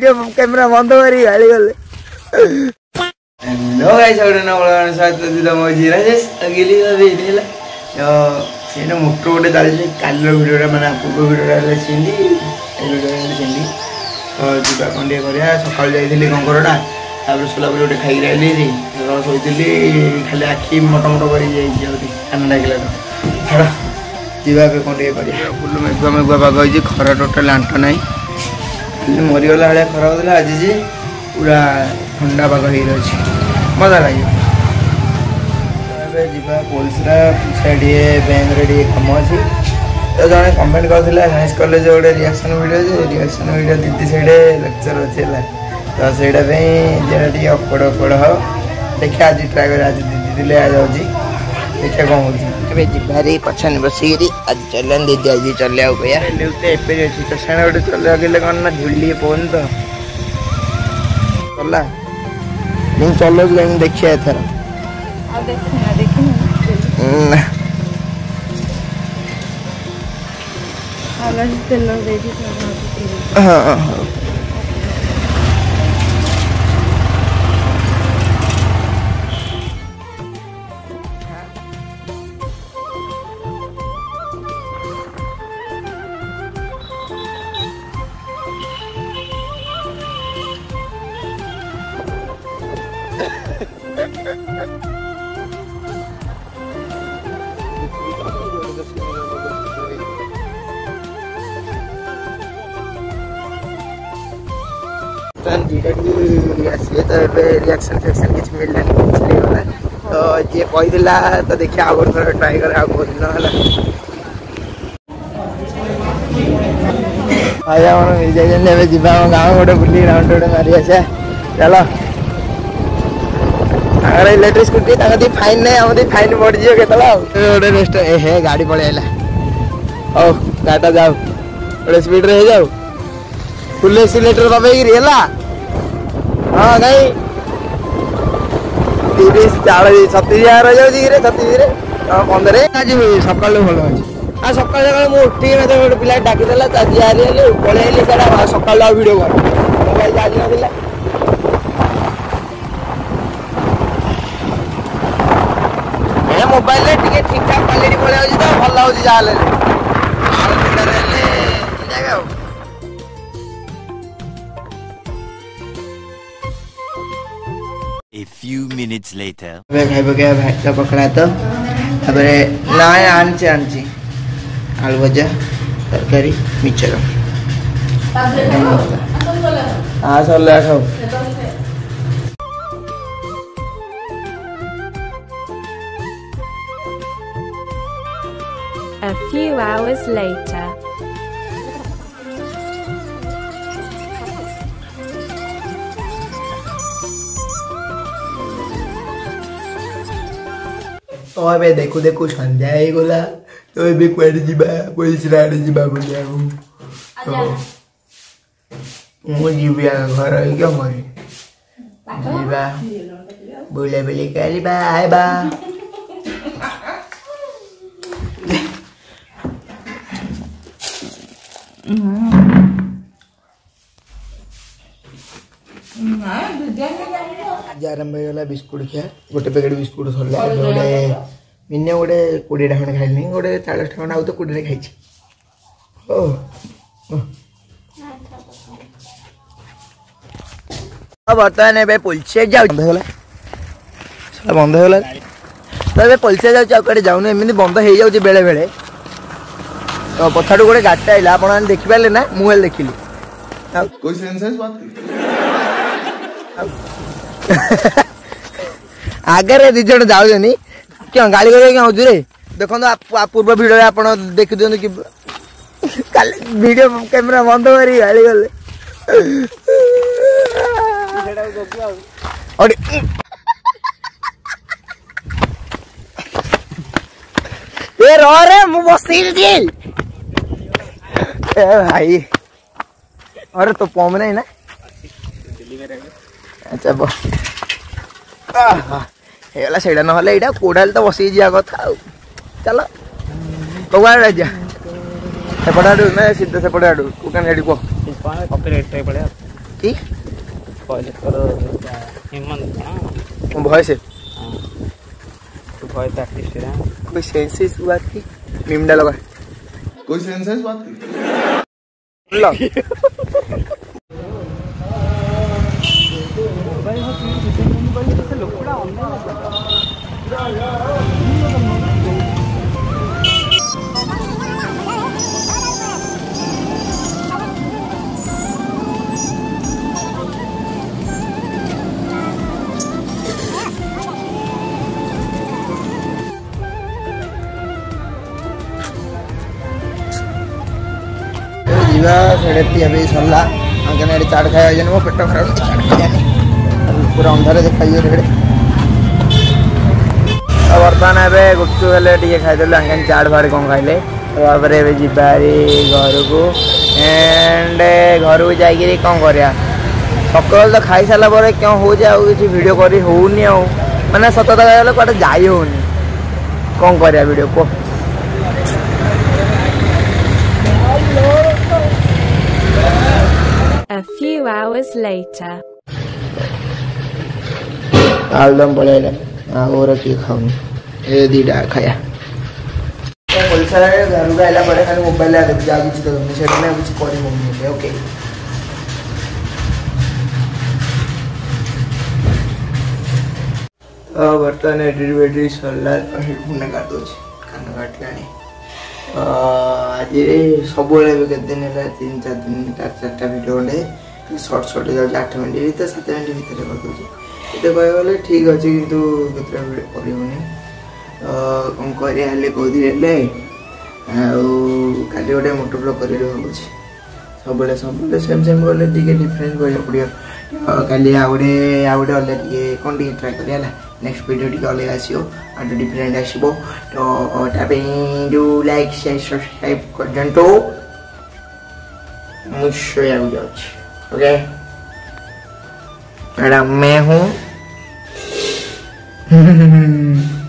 Video camera বন্ধ করি গালি করলে ഹലോ ഗൈസ് അവിടെ നമ്മളാണ് സ്വാഗതം രാജേഷ് അഖിലില്ല সেটা মুখটা উঠে দাঁড়িয়েছে কালের ভিডিওটা মানে পূর্ব ভিডিওটা হলে সেন্ডি এই ভিডিওটা হলে সেন্ডি তো যা কন টিকে করিয়া সকাল যাইলি কঙ্করটা তারপরে সোলা পুরি গোটে খাইকি আইলি সকাল শোইলি খালি আখি মোটামোটো করে যাইছি আহ ঠান্ডা লাগিলা তো ছাড় যা কন টিকে করিয়া ফুল মেঘুয়া মেঘুয়া পাগ হয়েছি খরা টোটাল আন্ট নাই ହେଲେ ମରିଗଲା ଭଳିଆ ଖରା ହେଉଥିଲା ଆଜି ଯେ ପୁରା ଥଣ୍ଡା ପାଗ ହେଇକି ଅଛି ମଜା ଲାଗିବ ଏବେ ଯିବା ପୋଲିସରା ସେ ଟିକେ ବ୍ୟାଙ୍କରେ ଟିକେ କାମ ଅଛି ତ ଜଣେ କମେଣ୍ଟ କରିଥିଲା ସାଇନ୍ସ କଲେଜ ଗୋଟେ ରିଆକ୍ସନ୍ ଭିଡ଼ିଓ ଯେ ରିଆକ୍ସନ୍ ଭିଡ଼ିଓ ଦିଦି ସେଇଠି ଲେକ୍ଚର୍ ଅଛି ହେଲା ତ ସେଇଟା ପାଇଁ ଯେଟା ଟିକେ ଅପଡ଼ ଅପଡ଼ ହେବ ଦେଖିବା ଆଜି ଟ୍ରାଏ କରିବା ଆଜି ଦିଦି ଥିଲେ ଯାଉଛି ଦେଖିବା କ'ଣ ହେଉଛି ઠાકરેજી ભારી પછન વસીરી અજલન દીદાજી ચલ્યા ગયા લેવતે એપેરે છે તો સણવડે ચલ્યા ગેલે કન્ના ઝુલ્લી પોન તો ચલા હું ચલો જ લઈને દેખ્યા એથર આ દેખી ના દેખી હાલા જ તેલ દે દી હા હા ରିଆକ୍ସନ୍ ଫିଆକ୍ସନ୍ କିଛି ମିଳିଲାନି କିଛି ହେଇଗଲା ତ ଯିଏ କହିଥିଲା ତ ଦେଖିବା ଆଉ ଗୋଟେ ଥର ଟ୍ରାଏ କରେ ଆଉ ବହୁତ ଦିନ ହେଲା ଭାଇ ଆମର ହେଇଯାଇଛନ୍ତି ଏବେ ଯିବା ଆମ ଗାଁ ଗୋଟେ ବୁଲି ରାଉଣ୍ଡ ଗୋଟେ ମାରି ଆସିବା ଚାଲ ତାଙ୍କର ଇଲେକ୍ଟ୍ରିକ୍ ସ୍କୁଟି ତାଙ୍କ ଦି ଫାଇନ୍ ନାହିଁ ଆମ ଦି ଫାଇନ୍ ପଡ଼ିଯିବ କେତେବେଳେ ଆଉ ଗୋଟେ ରେଷ୍ଟ ହେ ଗାଡ଼ି ପଳେଇ ଆଇଲା ହଉ ଗାଡ଼ିଟା ଯାଉ ଗୋଟେ ସ୍ପିଡ଼ରେ ହେଇଯାଉ ଫୁଲ୍ ଏକ୍ସିଲେଟର୍ ଦବେଇକିରି ହେଲା ହଁ ନାଇଁ ତିରିଶ ଚାଳିଶ ଛତିଶ ରହିଯାଉଛି କିରେ ଛତିଶରେ ପନ୍ଦର ଆଜି ସକାଳୁ ଭଲ ଅଛି ଆଉ ସକାଳୁ ସକାଳୁ ମୁଁ ଉଠିକି ମୋତେ ଗୋଟେ ପିଲା ଡାକିଦେଲା ତା ଜିଆରି ହେଲି ପଳେଇଲି ସେଇଟା ସକାଳୁ ଆଉ ଭିଡ଼ିଓ କଲି ମୋବାଇଲ ଚାର୍ଜ ନଥିଲା ମୋବାଇଲରେ ଟିକେ ଠିକ୍ ଠାକ୍ କ୍ୱାଲିଟି ପଳେଇ ଆସୁଛି ତ ଭଲ ହେଉଛି ଯାହା ହେଲେ A few minutes later. ભાઈ ગયા ભાઈ તો પકડાતો આપણે ના આનચે આનચી આલુ ભજા તરકારી મિચરો હા સલ્લે ખાવ A few hours later. ඔය මේ දෙකු දෙකු සන්දෑයි ගොලා ඔය බෙක් වැඩ ජිබා පොලිස් රාඩ ජිබා බොලියෝ මෝ ජීවියා කරයි ගමයි ජිබා બોલે બોલે કરી બાય બા यार मैं वाला बिस्कुट क्या गोटे पैकेट बिस्कुट सर गोटे ମିନିମମ୍ ଗୋଟେ କୋଡ଼ିଏଟା ଖଣ୍ଡେ ଖାଇଲିଣି ଗୋଟେ ଚାଳିଶଟା ଖଣ୍ଡେ ଆଉ ତ କୋଡ଼ିଏଟା ଖାଇଛି ଓ ବର୍ତ୍ତମାନ ଏବେ ପୋଲିସିଆ ଯାଉଛି ବନ୍ଧ ହେଇଗଲା ସେଟା ବନ୍ଧ ହେଇଗଲା ତ ଏବେ ପୋଲିସିଆ ଯାଉଛି ଆଉ କୁଆଡ଼େ ଯାଉନି ଏମିତି ବନ୍ଧ ହେଇଯାଉଛି ବେଳେବେଳେ ତ ପଛାଠୁ ଗୋଟେ ଗାଡ଼ିଟା ଆଇଲା ଆପଣମାନେ ଦେଖିପାରିଲେ ନା ମୁଁ ହେଲେ ଦେଖିଲି ଆଉ ଆଗରେ ଦୁଇ ଜଣ ଯାଉଛନ୍ତି क्या गाड़ी गाड़ी क्या हजूरे देखो पूर्व भिड आप देखी दिखाँ कि କାଲି ଭିଡ଼ିଓ କ୍ୟାମେରା ବନ୍ଦ କରି ଗାଳିଗଲେ ଏ ରେ ମୁଁ ବସେଇଛି अरे तो पॉम नहीं ना अच्छा ହେଇଗଲା ସେଇଟା ନହେଲେ ଏଇଟା କୋଡ଼ାଲି ତ ବସିକି ଯିବା କଥା ଆଉ ଚାଲ କୋଉ ଆଡ଼େ ଯିବା ସେପଟେ ଆଡ଼ୁ ନା ସିଧା ସେପଟେ ଆଡ଼ୁ କୋଉ କାହିଁ ସେଠି କୁହ କି ଭଏସ୍ भॉइस आर्टिस्ट है कोई सेंस इस बात की मीम डालो कोई सेंस है इस बात की y ¡Gracias! ¡Gracias! ¡Gracias! बर्तमान एवं गुपचुप हेल्ले खाईदेलु आगे चाट भारे कौन खाइले घर को एंड घर को जा कौन कर सकाल तो खाई सारा पर क्यों हो जाए कि भिड कर मैंने सतर्क कटे जाइन कौन करा agora que खाऊँ ए दीडा खाया बोलसाला घरू जायला पडेल आणि मोबाईल लागत तुझ्या आधीची तर मम्मी शेट नाही आधीची कॉली मम्मी होते ओके વર્તન એડિટ બેડિટ સરલા પુણે કાઢતો છે કાન કાટલાને આજે ସବୁବେଳେ ବି କେତେ ଦିନ ହେଲା ତିନି ଚାରି ଦିନ ଚାରି ଚାରିଟା ଭିଡ଼ିଓ ଗୋଟେ ସର୍ଟ ସର୍ଟ ହେଇଯାଉଛି ଆଠ ମିନିଟ୍ ଭିତରେ ସାତ ମିନିଟ୍ ଭିତରେ କରିଦେଉଛି ଏତେ କହିବାକୁ ଗଲେ ଠିକ୍ ଅଛି କିନ୍ତୁ କେତେଟା ବେଳେ କରିବୁନି କ'ଣ କରିବା ହେଲେ କେଉଁଥିରେ ହେଲେ ଆଉ କାଲି ଗୋଟେ ମୋଟର ବ୍ଲକ୍ କରିବି ଭାବୁଛି ସବୁବେଳେ ସବୁବେଳେ ସେମ୍ ସେମ୍ କଲେ ଟିକେ ଡିଫରେନ୍ସ କରିବାକୁ ପଡ଼ିବ କାଲି ଆଉ ଗୋଟେ ଆଉ ଗୋଟେ ଅଲଗା ଟିକେ କ'ଣ ଟିକେ ଟ୍ରାଏ କରିବା ହେଲା ନେକ୍ସଟ ଭିଡ଼ିଓ ଟିକେ ଅଲଗା ଆସିବ ଆଉ ଟିକେ ଡିଫରେଣ୍ଟ ଆସିବ ତ ତା ପାଇଁ ଯେଉଁ ଲାଇକ୍ ସେୟାର ସବସ୍କ୍ରାଇବ୍ କରିଦିଅନ୍ତୁ ମୁଁ ଶୋଇବାକୁ ଯାଉଛି Okay. mejor.